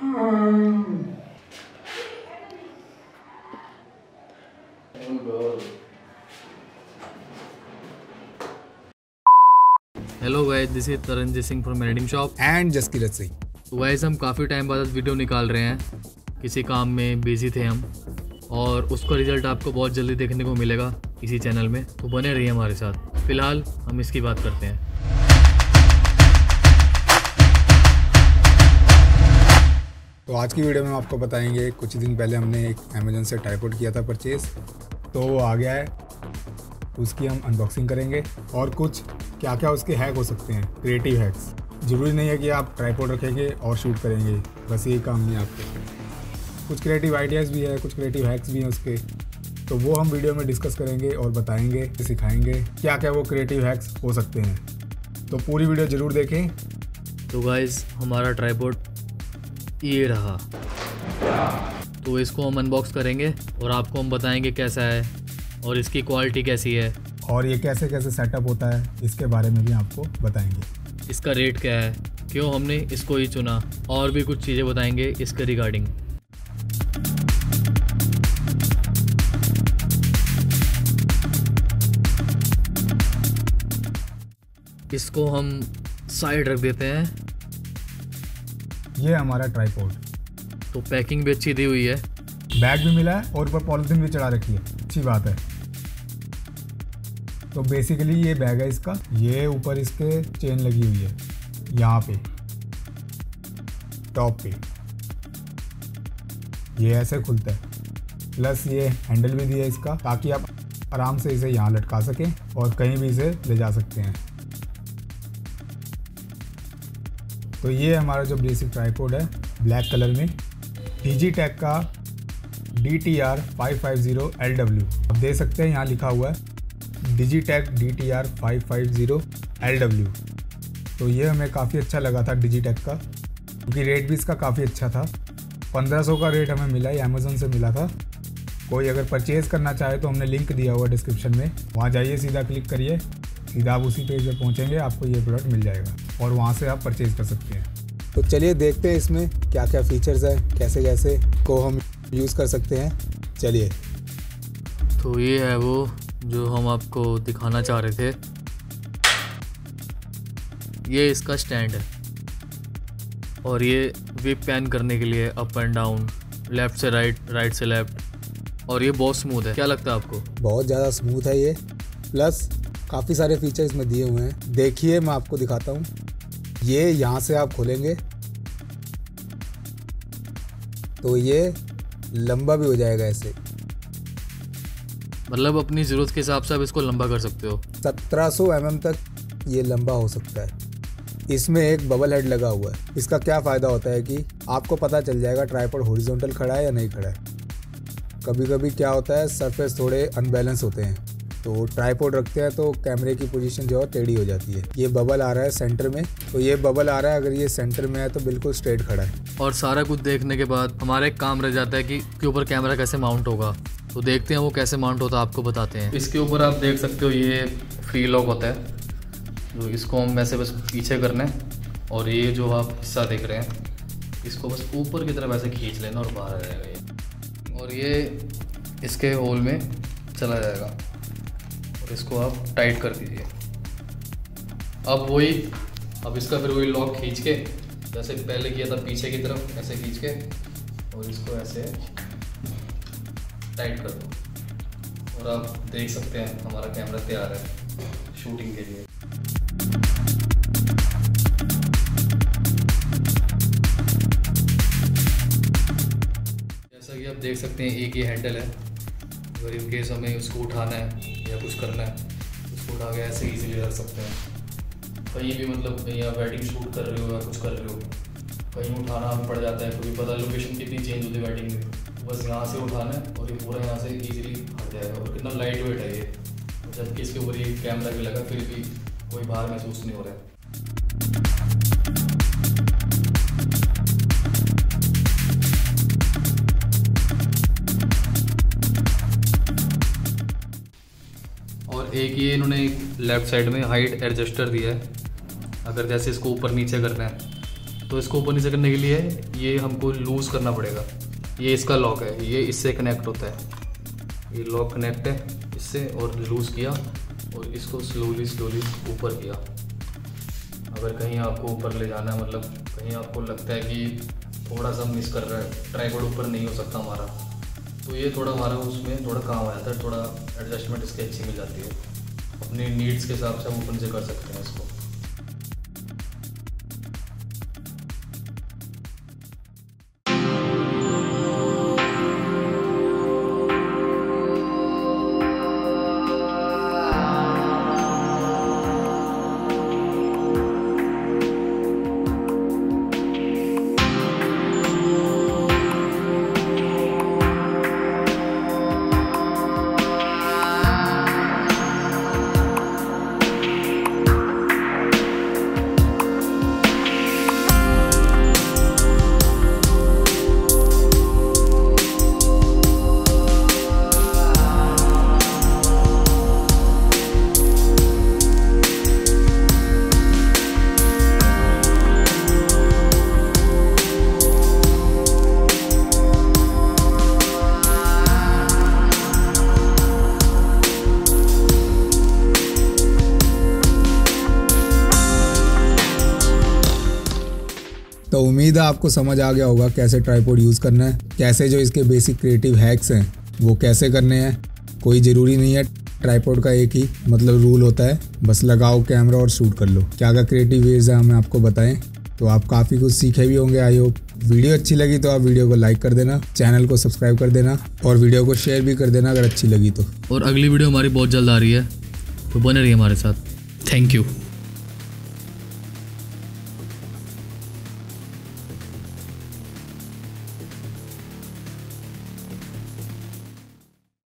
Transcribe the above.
Hello guys this is Taranjeet Singh from editing shop and Jaskirat Singh तो guys हम काफ़ी time बाद video निकाल रहे हैं। किसी काम में बिज़ी थे हम। और उसका रिज़ल्ट आपको बहुत जल्दी देखने को मिलेगा इसी चैनल में। तो बने रहिए हमारे साथ। फ़िलहाल हम इसकी बात करते हैं। तो आज की वीडियो में हम आपको बताएँगे, कुछ दिन पहले हमने एक अमेजोन से टाइपोड किया था परचेज तो वो आ गया है। उसकी हम अनबॉक्सिंग करेंगे और कुछ क्या क्या उसके हैक हो सकते हैं क्रिएटिव हैक्स ज़रूरी नहीं है कि आप ट्राईपोड रखेंगे और शूट करेंगे, बस ये काम नहीं आपके। कुछ क्रिएटिव आइडियाज़ भी है, कुछ क्रिएटिव हैक्स भी हैं उसके। तो वो हम वीडियो में डिस्कस करेंगे और बताएँगे, सिखाएँगे क्या क्या वो क्रिएटिव हैक्स हो सकते हैं। तो पूरी वीडियो ज़रूर देखें। तो गाइज़ हमारा ट्राईपोड ये रहा। तो इसको हम अनबॉक्स करेंगे और आपको हम बताएँगे कैसा है और इसकी क्वालिटी कैसी है। और ये कैसे कैसे सेटअप होता है इसके बारे में भी आपको बताएँगे। इसका रेट क्या है? क्यों हमने इसको ही चुना? और भी कुछ चीज़ें बताएँगे इसके रिगार्डिंग इसको हम साइड रख देते हैं। ये हमारा ट्राईपोड तो पैकिंग भी अच्छी दी हुई है। बैग भी मिला है और ऊपर पॉलिथीन भी चढ़ा रखी है। अच्छी बात है। तो बेसिकली ये बैग है इसका। ये ऊपर इसके चेन लगी हुई है। यहाँ पे। टॉप पे। ये ऐसे खुलता है। प्लस ये हैंडल भी दिया है इसका ताकि आप आराम से इसे यहाँ लटका सकें और कहीं भी इसे ले जा सकते हैं। तो ये हमारा जो बेसिक ट्राईपोड है ब्लैक कलर में। डी टैग का D T R five five zero L W आप देख सकते हैं, यहाँ लिखा हुआ है Digitek D T R five five zero L W तो ये हमें काफ़ी अच्छा लगा था डिजी टैग का, क्योंकि रेट भी इसका काफ़ी अच्छा था। पंद्रह सौ का रेट हमें मिला है अमेज़ोन से मिला था। कोई अगर परचेज़ करना चाहे तो हमने लिंक दिया हुआ डिस्क्रिप्शन में। वहाँ जाइए, सीधा क्लिक करिए। सीधा आप उसी पेज पर पहुँचेंगे आपको ये प्रोडक्ट मिल जाएगा और वहाँ से आप परचेज़ कर सकते हैं। तो चलिए देखते हैं इसमें क्या क्या फीचर्स हैं कैसे कैसे को हम यूज़ कर सकते हैं। चलिए। तो ये है वो जो हम आपको दिखाना चाह रहे थे। ये इसका स्टैंड है। और ये विप पैन करने के लिए अप एंड डाउन लेफ़्ट से राइट राइट से लेफ़्ट और ये बहुत स्मूथ है। क्या लगता है आपको? बहुत ज़्यादा स्मूथ है ये। प्लस काफ़ी सारे फीचर इसमें दिए हुए हैं। देखिए मैं आपको दिखाता हूँ। ये यहाँ से आप खोलेंगे। तो ये लंबा भी हो जाएगा ऐसे। मतलब अपनी ज़रूरत के हिसाब से आप इसको लंबा कर सकते हो। 1700 सौ mm तक ये लंबा हो सकता है। इसमें एक बबल हेड लगा हुआ है। इसका क्या फ़ायदा होता है कि आपको पता चल जाएगा ट्राईपोड हॉरिजॉन्टल खड़ा है या नहीं खड़ा है। कभी कभी क्या होता है सरफेस थोड़े अनबैलेंस होते हैं। तो ट्राईपोड रखते हैं तो कैमरे की पोजीशन जो है टेढ़ी हो जाती है। ये बबल आ रहा है सेंटर में। तो ये बबल आ रहा है, अगर ये सेंटर में है तो बिल्कुल स्ट्रेट खड़ा है। और सारा कुछ देखने के बाद हमारा एक काम रह जाता है कि इसके ऊपर कैमरा कैसे माउंट होगा। तो देखते हैं वो कैसे माउंट होता है, आपको बताते हैं। इसके ऊपर आप देख सकते हो ये फ्री लॉक होता है। तो इसको हम वैसे बस पीछे करना है और ये जो आप हिस्सा देख रहे हैं, इसको बस ऊपर की तरफ़ ऐसे खींच लेना और बाहर आ जाएगा ये। और ये इसके होल में चला जाएगा। इसको आप टाइट कर दीजिए। अब वही, अब इसका फिर वही लॉक खींच के, जैसे पहले किया था पीछे की तरफ़, ऐसे खींच के, और इसको ऐसे टाइट कर दो। और आप देख सकते हैं, हमारा कैमरा तैयार है शूटिंग के लिए। जैसा कि आप देख सकते हैं, एक ही हैंडल है। अगर इन केस हमें उसको उठाना है या कुछ करना है उसको उठा के ऐसे इजीली रख सकते हैं। कहीं भी मतलब कहीं आप वेडिंग शूट कर रहे हो या कुछ कर रहे हो, कहीं उठाना पड़ जाता है कभी पता लोकेशन कितनी चेंज होती है वेडिंग में। बस यहाँ से उठाना है और ये पूरा यहाँ से ईजिली हट जाएगा। और कितना लाइट वेट है ये। जबकि इसके ऊपर ये कैमरा भी लगा, फिर भी कोई बाहर महसूस नहीं हो रहा है। और एक ये इन्होंने लेफ़्ट साइड में हाइट एडजस्टर दिया है। अगर जैसे इसको ऊपर नीचे करना है तो इसको ऊपर नीचे करने के लिए ये हमको लूज़ करना पड़ेगा। ये इसका लॉक है, ये इससे कनेक्ट होता है। ये लॉक कनेक्ट है इससे और लूज़ किया और इसको स्लोली स्लोली ऊपर किया। अगर कहीं आपको ऊपर ले जाना है मतलब कहीं आपको लगता है कि थोड़ा सा मिस कर रहा है ट्राईपोड ऊपर नहीं हो सकता हमारा। तो ये थोड़ा हमारा उसमें थोड़ा काम आया था, थोड़ा एडजस्टमेंट इसकी अच्छी मिल जाती है। अपनी नीड्स के हिसाब से हम ओपन से कर सकते हैं इसको। तो उम्मीद है आपको समझ आ गया होगा कैसे ट्राईपोड यूज़ करना है, कैसे जो इसके बेसिक क्रिएटिव हैक्स हैं, वो कैसे करने हैं। कोई ज़रूरी नहीं है ट्राईपोड का एक ही मतलब रूल होता है, बस लगाओ कैमरा और शूट कर लो। क्या क्या क्रिएटिव वेज है, हमें आपको बताएँ। तो आप काफ़ी कुछ सीखे भी होंगे आई होप वीडियो अच्छी लगी तो आप वीडियो को लाइक कर देना चैनल को सब्सक्राइब कर देना और वीडियो को शेयर भी कर देना अगर अच्छी लगी तो। और अगली वीडियो हमारी बहुत जल्द आ रही है तो बने रहिए हमारे साथ। Thank you